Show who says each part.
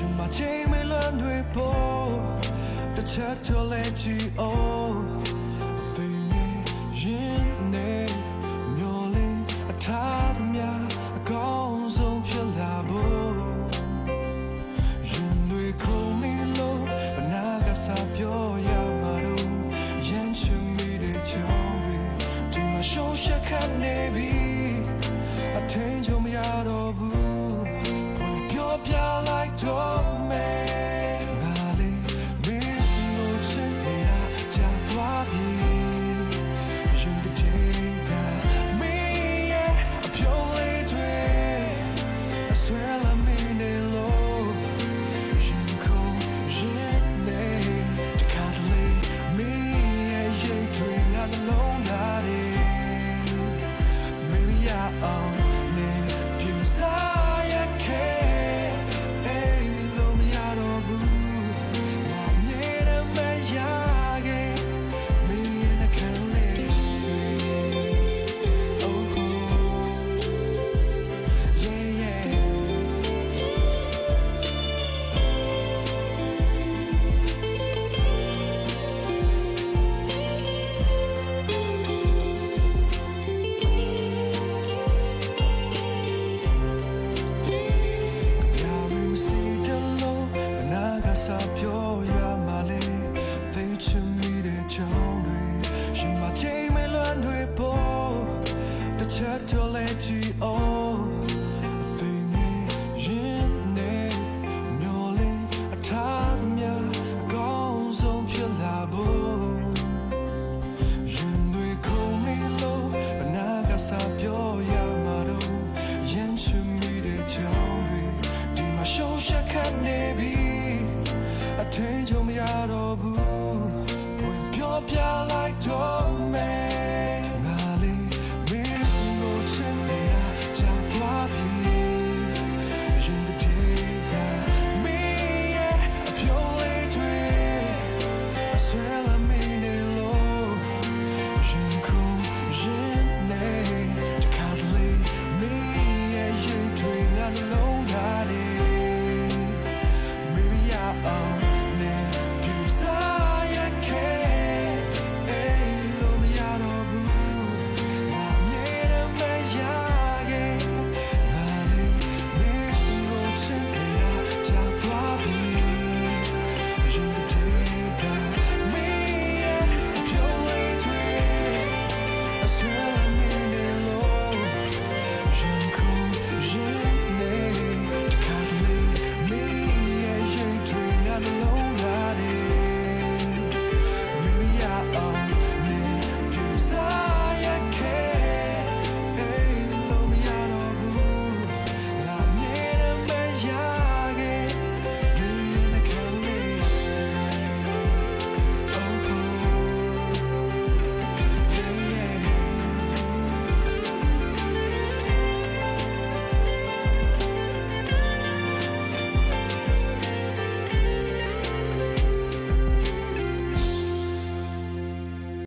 Speaker 1: ချိန်မလွန်တွေပေါ်တချက်တော့လဲကြည့်အောင်သိနေရင်နေမျောလင်းအထားသမျှအကောင်းဆုံးဖြစ်လာဖို့ရင်တွေခုန်နေလို့ဘနာကစားပြောရမှာတော့ရန်ချင်မိတဲ့ကြောင်းတွေဒီမှာရှုံးရှ က် တွေပေါ်တချက်တော့လဲကြည့်အောင်သိနေရင်နေမျောလင်းအထားသမျှအကောင်းဆုံးဖြစ်လာဖို့ရင်တွေခုန်နေလို့ဘနာကစားပြောရမှာတော့ရန်ချင်မိတဲ့ကြောင်းတွေဒီမှာရှုံးရှက်ခတ်နေပြီအထင်ချုံမရတော့ဘူးဖွင့်ပြောပြလို I'm alone